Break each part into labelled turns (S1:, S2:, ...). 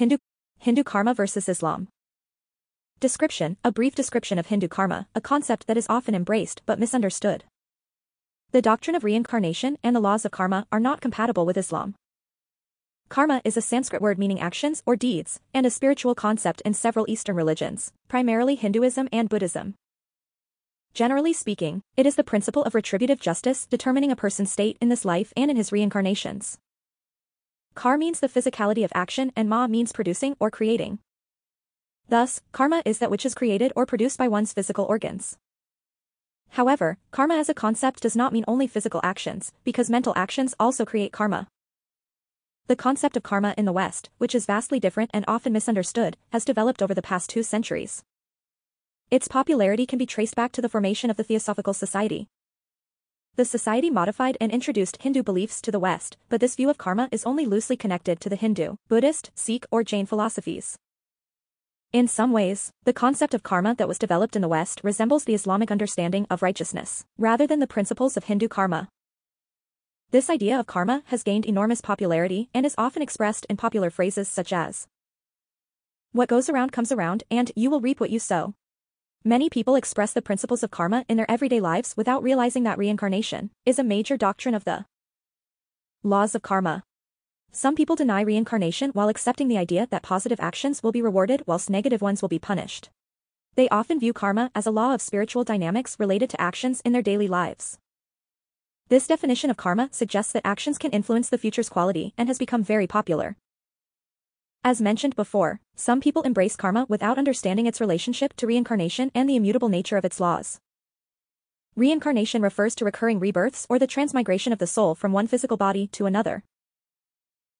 S1: Hindu, Hindu karma versus Islam. Description, a brief description of Hindu karma, a concept that is often embraced but misunderstood. The doctrine of reincarnation and the laws of karma are not compatible with Islam. Karma is a Sanskrit word meaning actions or deeds, and a spiritual concept in several Eastern religions, primarily Hinduism and Buddhism. Generally speaking, it is the principle of retributive justice determining a person's state in this life and in his reincarnations. Kar means the physicality of action and ma means producing or creating. Thus, karma is that which is created or produced by one's physical organs. However, karma as a concept does not mean only physical actions, because mental actions also create karma. The concept of karma in the West, which is vastly different and often misunderstood, has developed over the past two centuries. Its popularity can be traced back to the formation of the Theosophical Society. The society modified and introduced Hindu beliefs to the West, but this view of karma is only loosely connected to the Hindu, Buddhist, Sikh or Jain philosophies. In some ways, the concept of karma that was developed in the West resembles the Islamic understanding of righteousness, rather than the principles of Hindu karma. This idea of karma has gained enormous popularity and is often expressed in popular phrases such as What goes around comes around and you will reap what you sow. Many people express the principles of karma in their everyday lives without realizing that reincarnation is a major doctrine of the laws of karma. Some people deny reincarnation while accepting the idea that positive actions will be rewarded whilst negative ones will be punished. They often view karma as a law of spiritual dynamics related to actions in their daily lives. This definition of karma suggests that actions can influence the future's quality and has become very popular. As mentioned before, some people embrace karma without understanding its relationship to reincarnation and the immutable nature of its laws. Reincarnation refers to recurring rebirths or the transmigration of the soul from one physical body to another.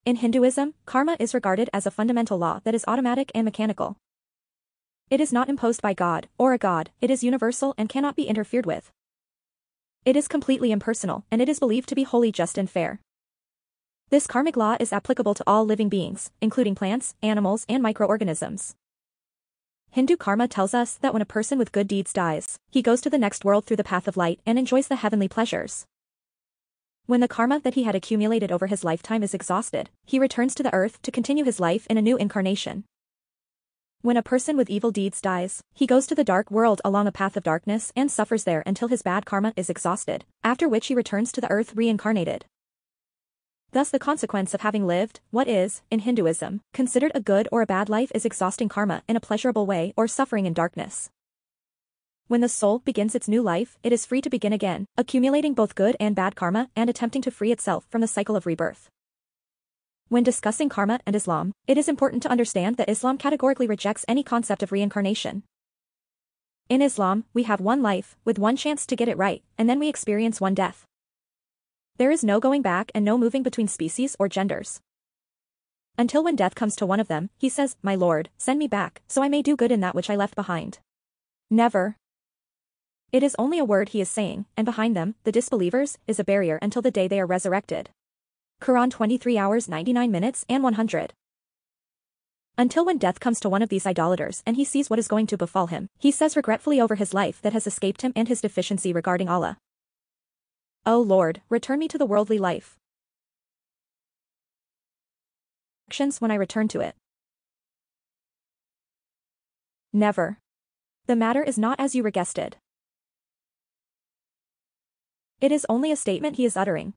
S1: In Hinduism, karma is regarded as a fundamental law that is automatic and mechanical. It is not imposed by God, or a god, it is universal and cannot be interfered with. It is completely impersonal, and it is believed to be wholly just and fair. This karmic law is applicable to all living beings, including plants, animals, and microorganisms. Hindu karma tells us that when a person with good deeds dies, he goes to the next world through the path of light and enjoys the heavenly pleasures. When the karma that he had accumulated over his lifetime is exhausted, he returns to the earth to continue his life in a new incarnation. When a person with evil deeds dies, he goes to the dark world along a path of darkness and suffers there until his bad karma is exhausted, after which he returns to the earth reincarnated. Thus the consequence of having lived, what is, in Hinduism, considered a good or a bad life is exhausting karma in a pleasurable way or suffering in darkness. When the soul begins its new life, it is free to begin again, accumulating both good and bad karma and attempting to free itself from the cycle of rebirth. When discussing karma and Islam, it is important to understand that Islam categorically rejects any concept of reincarnation. In Islam, we have one life, with one chance to get it right, and then we experience one death. There is no going back and no moving between species or genders. Until when death comes to one of them, he says, My Lord, send me back, so I may do good in that which I left behind. Never. It is only a word he is saying, and behind them, the disbelievers, is a barrier until the day they are resurrected. Quran 23 hours 99 minutes and 100. Until when death comes to one of these idolaters and he sees what is going to befall him, he says regretfully over his life that has escaped him and his deficiency regarding Allah. O Lord, return me to the worldly life. Actions when I return to it. Never. The matter is not as you reguessed. It is only a statement he is uttering.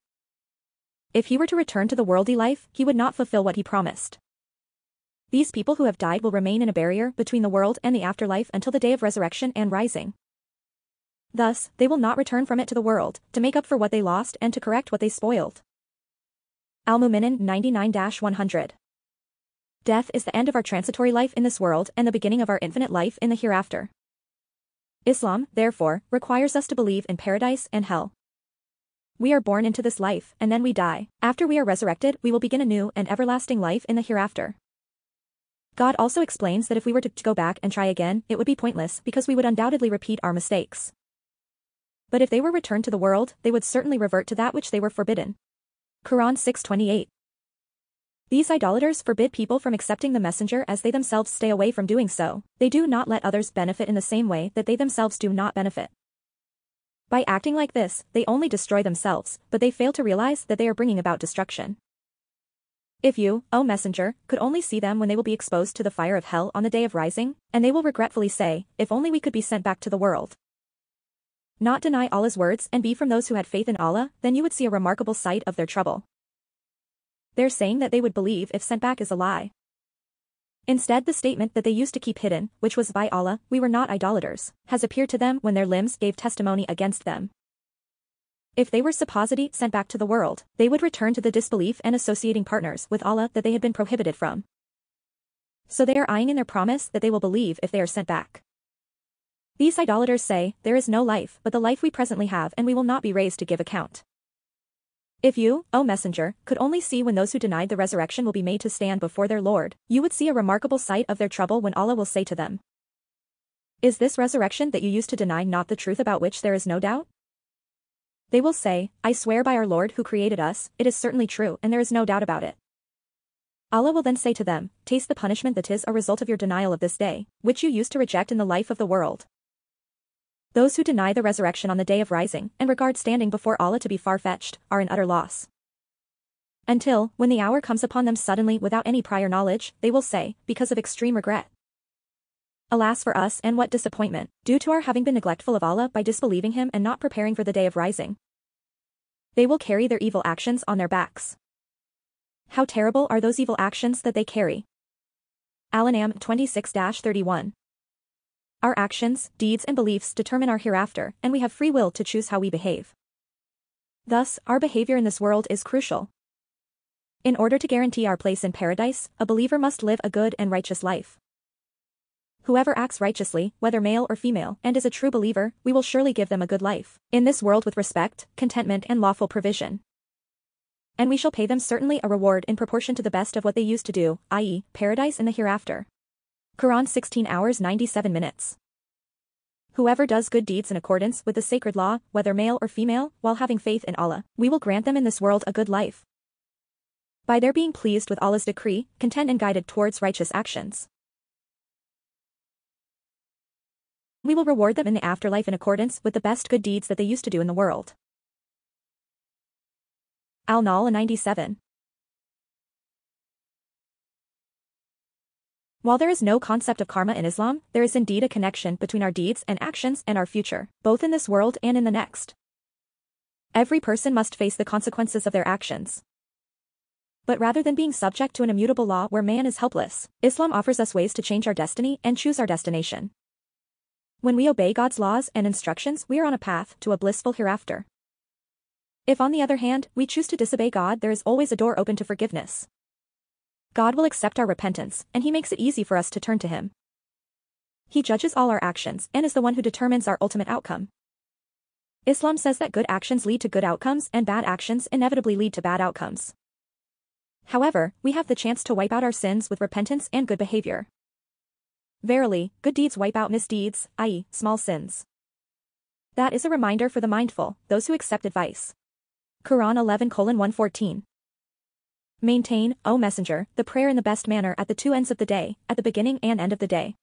S1: If he were to return to the worldly life, he would not fulfill what he promised. These people who have died will remain in a barrier between the world and the afterlife until the day of resurrection and rising. Thus, they will not return from it to the world, to make up for what they lost and to correct what they spoiled. Al-Mu'minin 99-100 Death is the end of our transitory life in this world and the beginning of our infinite life in the hereafter. Islam, therefore, requires us to believe in paradise and hell. We are born into this life, and then we die. After we are resurrected, we will begin a new and everlasting life in the hereafter. God also explains that if we were to go back and try again, it would be pointless because we would undoubtedly repeat our mistakes. But if they were returned to the world, they would certainly revert to that which they were forbidden. Quran 6:28. These idolaters forbid people from accepting the messenger as they themselves stay away from doing so. They do not let others benefit in the same way that they themselves do not benefit. By acting like this, they only destroy themselves, but they fail to realize that they are bringing about destruction. If you, O messenger, could only see them when they will be exposed to the fire of hell on the day of rising, and they will regretfully say, if only we could be sent back to the world. Not deny Allah's words and be from those who had faith in Allah, then you would see a remarkable sight of their trouble. They're saying that they would believe if sent back is a lie. Instead the statement that they used to keep hidden, which was by Allah, we were not idolaters, has appeared to them when their limbs gave testimony against them. If they were suppositi sent back to the world, they would return to the disbelief and associating partners with Allah that they had been prohibited from. So they are eyeing in their promise that they will believe if they are sent back. These idolaters say, there is no life but the life we presently have and we will not be raised to give account. If you, O messenger, could only see when those who denied the resurrection will be made to stand before their Lord, you would see a remarkable sight of their trouble when Allah will say to them. Is this resurrection that you used to deny not the truth about which there is no doubt? They will say, I swear by our Lord who created us, it is certainly true and there is no doubt about it. Allah will then say to them, Taste the punishment that is a result of your denial of this day, which you used to reject in the life of the world. Those who deny the resurrection on the day of rising and regard standing before Allah to be far-fetched are in utter loss. Until, when the hour comes upon them suddenly without any prior knowledge, they will say, because of extreme regret. Alas for us and what disappointment, due to our having been neglectful of Allah by disbelieving Him and not preparing for the day of rising. They will carry their evil actions on their backs. How terrible are those evil actions that they carry. Al-An'am 26-31 our actions, deeds and beliefs determine our hereafter, and we have free will to choose how we behave. Thus, our behavior in this world is crucial. In order to guarantee our place in paradise, a believer must live a good and righteous life. Whoever acts righteously, whether male or female, and is a true believer, we will surely give them a good life, in this world with respect, contentment and lawful provision. And we shall pay them certainly a reward in proportion to the best of what they used to do, i.e., paradise in the hereafter. Quran 16 hours 97 minutes. Whoever does good deeds in accordance with the sacred law, whether male or female, while having faith in Allah, we will grant them in this world a good life. By their being pleased with Allah's decree, content and guided towards righteous actions. We will reward them in the afterlife in accordance with the best good deeds that they used to do in the world. Al-Nahl 97 While there is no concept of karma in Islam, there is indeed a connection between our deeds and actions and our future, both in this world and in the next. Every person must face the consequences of their actions. But rather than being subject to an immutable law where man is helpless, Islam offers us ways to change our destiny and choose our destination. When we obey God's laws and instructions, we are on a path to a blissful hereafter. If on the other hand, we choose to disobey God there is always a door open to forgiveness. God will accept our repentance, and he makes it easy for us to turn to him. He judges all our actions and is the one who determines our ultimate outcome. Islam says that good actions lead to good outcomes and bad actions inevitably lead to bad outcomes. However, we have the chance to wipe out our sins with repentance and good behavior. Verily, good deeds wipe out misdeeds, i.e., small sins. That is a reminder for the mindful, those who accept advice. Quran 11 114. Maintain, O Messenger, the prayer in the best manner at the two ends of the day, at the beginning and end of the day.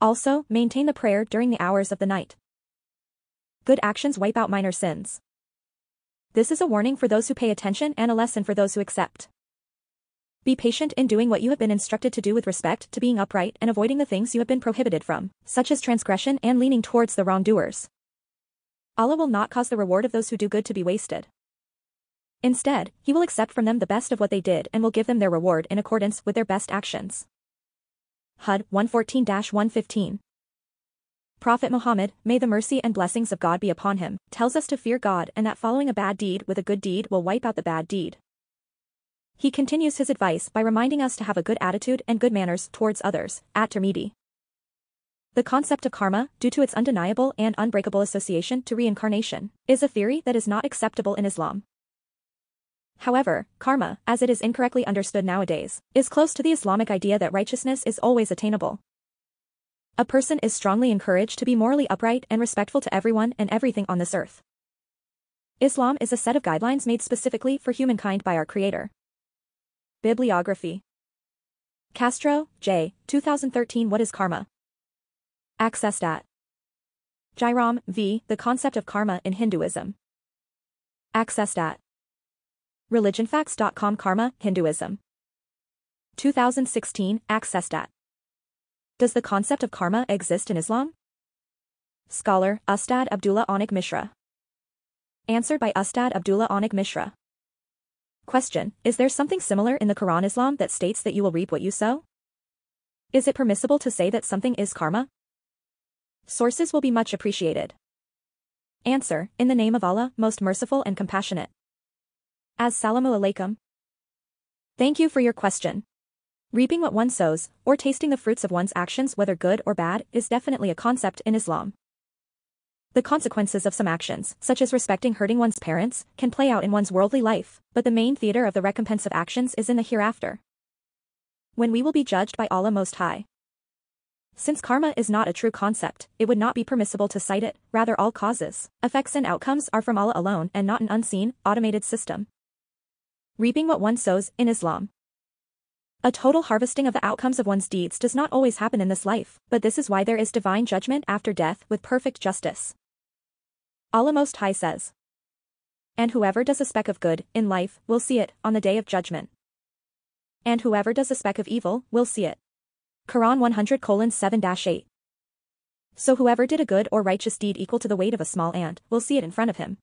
S1: Also, maintain the prayer during the hours of the night. Good actions wipe out minor sins. This is a warning for those who pay attention and a lesson for those who accept. Be patient in doing what you have been instructed to do with respect to being upright and avoiding the things you have been prohibited from, such as transgression and leaning towards the wrongdoers. Allah will not cause the reward of those who do good to be wasted. Instead, he will accept from them the best of what they did and will give them their reward in accordance with their best actions. HUD 114-115 Prophet Muhammad, may the mercy and blessings of God be upon him, tells us to fear God and that following a bad deed with a good deed will wipe out the bad deed. He continues his advice by reminding us to have a good attitude and good manners towards others, at Tirmidhi. The concept of karma, due to its undeniable and unbreakable association to reincarnation, is a theory that is not acceptable in Islam. However, karma, as it is incorrectly understood nowadays, is close to the Islamic idea that righteousness is always attainable. A person is strongly encouraged to be morally upright and respectful to everyone and everything on this earth. Islam is a set of guidelines made specifically for humankind by our Creator. Bibliography Castro, J. 2013 What is Karma? Accessed at Jairam, V. The Concept of Karma in Hinduism. Accessed at ReligionFacts.com Karma, Hinduism. 2016, Accessdat. Does the concept of karma exist in Islam? Scholar, Ustad Abdullah Anik Mishra. Answered by Ustad Abdullah Anik Mishra. Question, is there something similar in the Quran Islam that states that you will reap what you sow? Is it permissible to say that something is karma? Sources will be much appreciated. Answer, in the name of Allah, most merciful and compassionate. As-salamu alaikum. Thank you for your question. Reaping what one sows, or tasting the fruits of one's actions whether good or bad, is definitely a concept in Islam. The consequences of some actions, such as respecting hurting one's parents, can play out in one's worldly life, but the main theater of the recompense of actions is in the hereafter. When we will be judged by Allah Most High. Since karma is not a true concept, it would not be permissible to cite it, rather all causes, effects and outcomes are from Allah alone and not an unseen, automated system. Reaping what one sows, in Islam. A total harvesting of the outcomes of one's deeds does not always happen in this life, but this is why there is divine judgment after death with perfect justice. Allah Most High says, And whoever does a speck of good, in life, will see it, on the day of judgment. And whoever does a speck of evil, will see it. Quran 100 7-8. So whoever did a good or righteous deed equal to the weight of a small ant, will see it in front of him.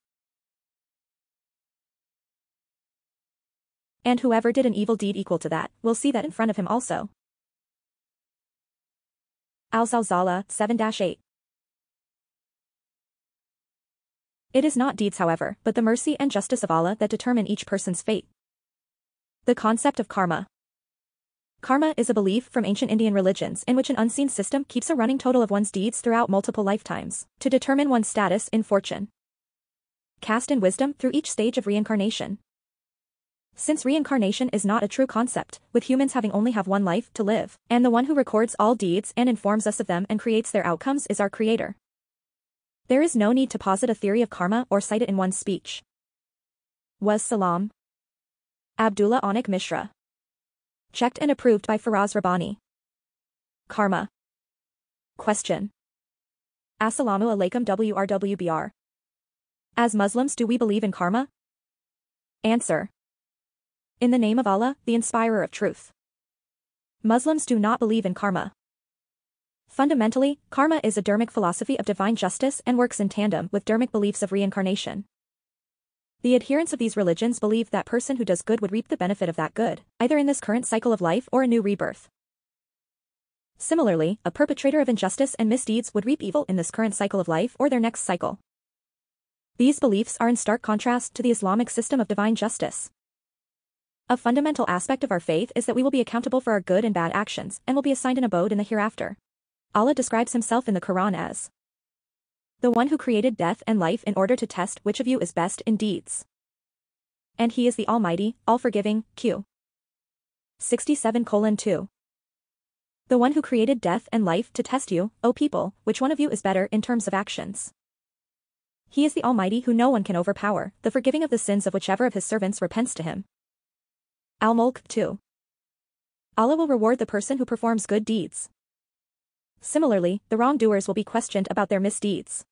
S1: And whoever did an evil deed equal to that, will see that in front of him also. Al-Zalzala, 7-8 It is not deeds however, but the mercy and justice of Allah that determine each person's fate. The concept of karma. Karma is a belief from ancient Indian religions in which an unseen system keeps a running total of one's deeds throughout multiple lifetimes, to determine one's status in fortune. Caste and wisdom through each stage of reincarnation. Since reincarnation is not a true concept, with humans having only have one life to live, and the one who records all deeds and informs us of them and creates their outcomes is our creator. There is no need to posit a theory of karma or cite it in one's speech. Was Salam. Abdullah Anik Mishra. Checked and approved by Faraz Rabbani. Karma. Question. Assalamu alaikum WRWBR. As Muslims do we believe in karma? Answer. In the name of Allah, the inspirer of truth. Muslims do not believe in karma. Fundamentally, karma is a dharmic philosophy of divine justice and works in tandem with dharmic beliefs of reincarnation. The adherents of these religions believe that person who does good would reap the benefit of that good, either in this current cycle of life or a new rebirth. Similarly, a perpetrator of injustice and misdeeds would reap evil in this current cycle of life or their next cycle. These beliefs are in stark contrast to the Islamic system of divine justice, a fundamental aspect of our faith is that we will be accountable for our good and bad actions and will be assigned an abode in the hereafter. Allah describes himself in the Quran as the one who created death and life in order to test which of you is best in deeds. And he is the Almighty, all-forgiving, Q. 67 2. The one who created death and life to test you, O people, which one of you is better in terms of actions. He is the Almighty who no one can overpower, the forgiving of the sins of whichever of his servants repents to him. Al-Mulk 2. Allah will reward the person who performs good deeds. Similarly, the wrongdoers will be questioned about their misdeeds.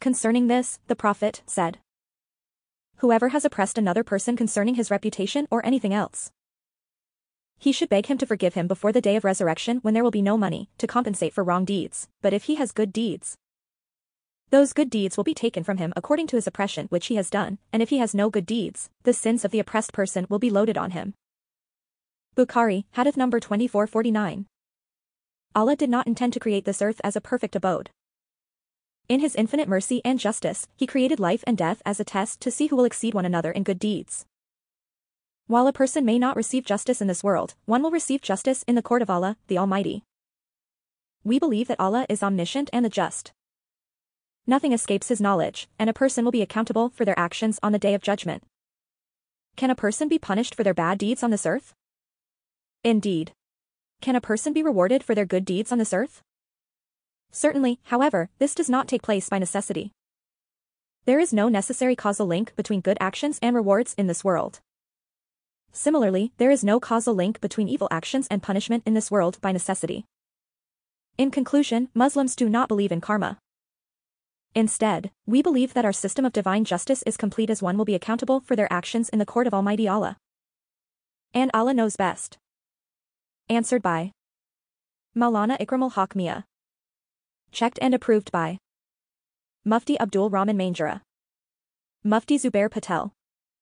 S1: Concerning this, the Prophet said, Whoever has oppressed another person concerning his reputation or anything else, he should beg him to forgive him before the day of resurrection when there will be no money to compensate for wrong deeds, but if he has good deeds, those good deeds will be taken from him according to his oppression which he has done, and if he has no good deeds, the sins of the oppressed person will be loaded on him. Bukhari, Hadith number 2449. Allah did not intend to create this earth as a perfect abode. In his infinite mercy and justice, he created life and death as a test to see who will exceed one another in good deeds. While a person may not receive justice in this world, one will receive justice in the court of Allah, the Almighty. We believe that Allah is omniscient and the just. Nothing escapes his knowledge, and a person will be accountable for their actions on the day of judgment. Can a person be punished for their bad deeds on this earth? Indeed. Can a person be rewarded for their good deeds on this earth? Certainly, however, this does not take place by necessity. There is no necessary causal link between good actions and rewards in this world. Similarly, there is no causal link between evil actions and punishment in this world by necessity. In conclusion, Muslims do not believe in karma. Instead, we believe that our system of divine justice is complete as one will be accountable for their actions in the court of Almighty Allah. And Allah knows best. Answered by Maulana Ikramul Haq Mia. Checked and approved by Mufti Abdul Rahman Mangera. Mufti Zubair Patel.